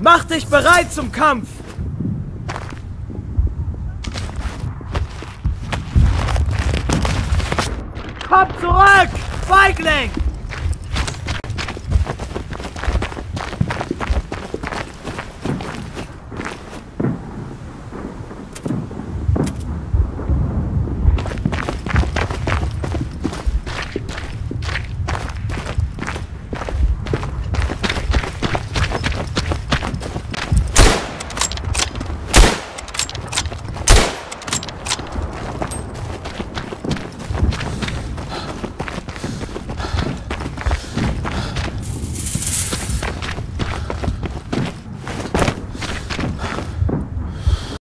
Mach dich bereit zum Kampf! Komm zurück! Feigling!